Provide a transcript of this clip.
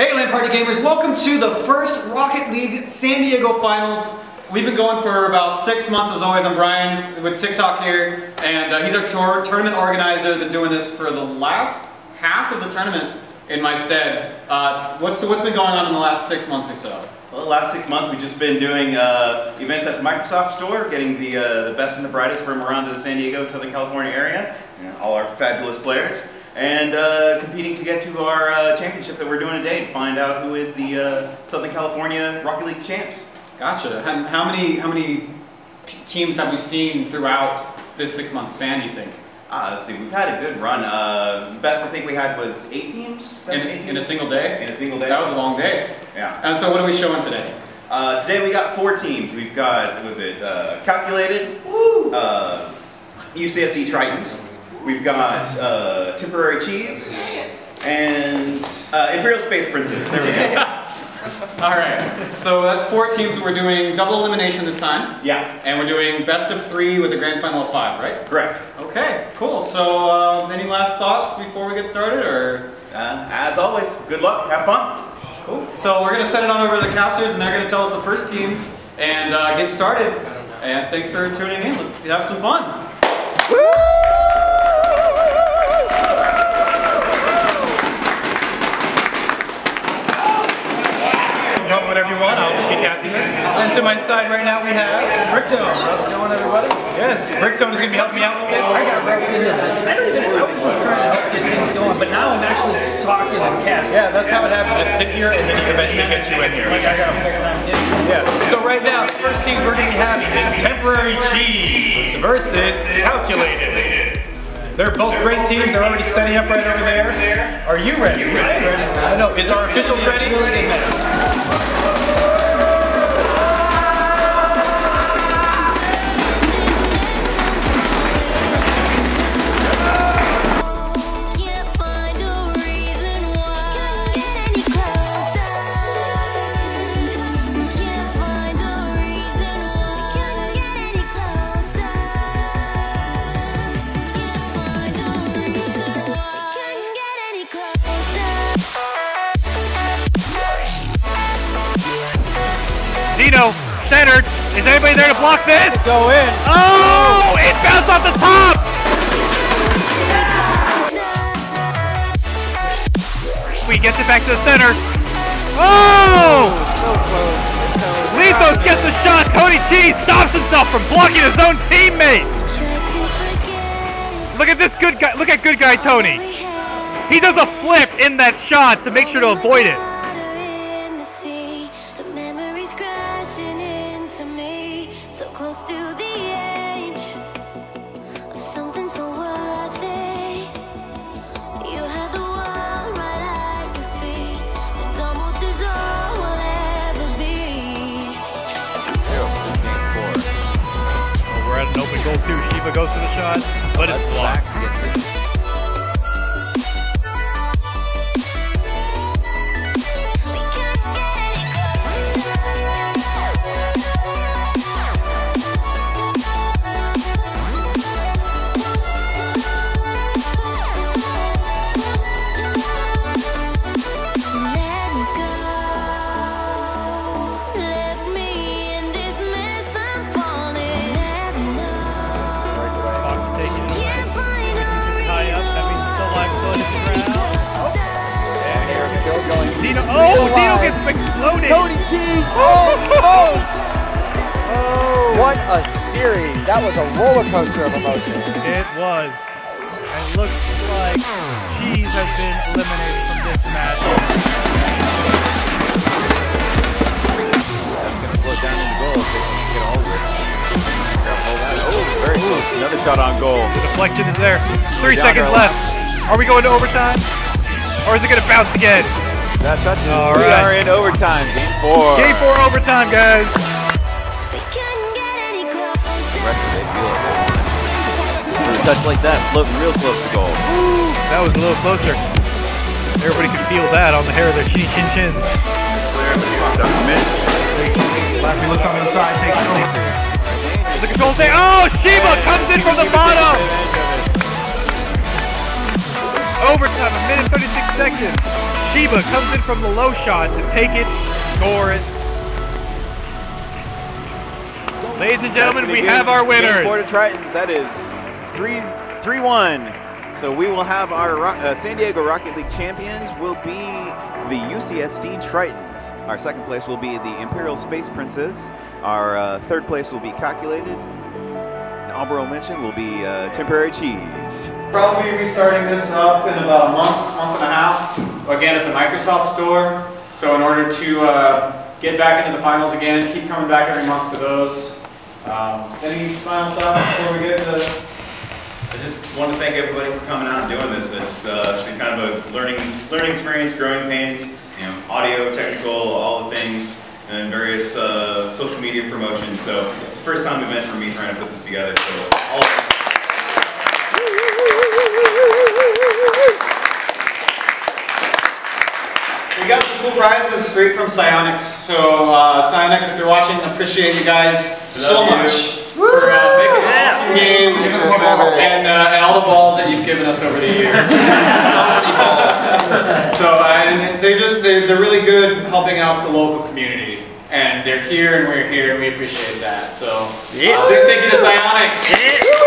Hey LAN Party Gamers, welcome to the first Rocket League San Diego Finals. We've been going for about six months as always. I'm Brian with TikTok here, and uh, he's our tour, tournament organizer. Been doing this for the last half of the tournament in my stead. Uh, what's, what's been going on in the last six months or so? Well, the last six months we've just been doing uh, events at the Microsoft Store, getting the, uh, the best and the brightest from around the San Diego, Southern California area, and all our fabulous players, and uh, competing to get to our uh, championship that we're doing today to find out who is the uh, Southern California Rocket League champs. Gotcha. How many, how many teams have we seen throughout this six month span, you think? Uh, let's see, we've had a good run. Uh, best I think we had was eight teams? Seven, in, eight teams? in a single day? In a single day. That was a long day. Yeah. And so what are we showing today? Uh, today we got four teams. We've got, was it, uh, Calculated, uh, UCSD Tritons, we've got uh, Temporary Cheese, and uh, Imperial Space Princess. There we go. All right, so that's four teams. We're doing double elimination this time. yeah, And we're doing best of three with a grand final of five, right? correct. Okay, cool. So uh, any last thoughts before we get started or? Uh, as always, good luck, have fun. Cool. So we're gonna send it on over to the casters and they're gonna tell us the first teams and uh, get started. And thanks for tuning in. Let's have some fun. Help want. I'll just be casting this. And to my side right now we have Bricktone. How's it going, everybody? Yes, Bricktone is going to be helping me out with this. I got wrapped into this. I don't even I was just trying to help get things going, but now I'm actually talking and casting. Yeah, that's how it happens. Just sit here and then you eventually get you in here. Like I gotta figure out. Yeah. So right now, the first teams we're going to have is Temporary Cheese versus Calculated. They're both great teams. They're already setting up right over there. Are you ready? I know. Is our officials ready? Centered. Is anybody there to block this? Go in. Oh, it bounced off the top. We gets it back to the center. Oh! Lethos gets the shot. Tony Cheese stops himself from blocking his own teammate. Try to forget Look at this good guy. Look at good guy Tony. He does a flip in that shot to make sure to avoid it. So close to the edge of something so worth it. You had the world right at your feet, and almost is all we'll ever be. Oh, we're at an open goal too. Shiva goes for the shot, but it's blocked. Dino, oh, Dino gets exploded. Cody Cheese, oh, close! Oh, what a series. That was a roller coaster of emotions. It was. It looks like Cheese has been eliminated from this match. That's going to float down into goal if they can't get a hold of it. Hold that. Oh, very close. Another shot on goal. The deflection is there. Three seconds left. Are we going to overtime? Or is it going to bounce again? That touches. All we right. are in overtime. Game four. Game four overtime, guys. We couldn't get any The closer. rest of it, feel it. With a touch like that, floating real close to goal. That was a little closer. Everybody can feel that on the hair of their chin chin chin. Last looks on the side, takes it over. The control say, oh, Shiba comes in from the bottom. Overtime, a minute 36 seconds. Chiba comes in from the low shot to take it, score it. Ladies and gentlemen, we have our winners. Florida Tritons. That is three, three one. So we will have our uh, San Diego Rocket League champions will be the UCSD Tritons. Our second place will be the Imperial Space Princess. Our uh, third place will be Calculated. And honorable mention will be uh, Temporary Cheese. Probably restarting this up in about a month, month and a half, again at the Microsoft store. So in order to uh, get back into the finals again, keep coming back every month to those. Um, any final thought before we get into I just want to thank everybody for coming out and doing this. It's, uh, it's been kind of a learning learning experience, growing pains, you know, audio, technical, all the things, and various uh, social media promotions. So it's the first time event for me trying to put this together. So all We got some cool prizes straight from Psyonix. So uh, Psyonix, if you're watching, appreciate you guys so you. much for uh, making an awesome game and, uh, and all the balls that you've given us over the years. so uh, and they're just they're, they're really good helping out the local community. And they're here and we're here and we appreciate that. So uh, big thank you to Psyonix.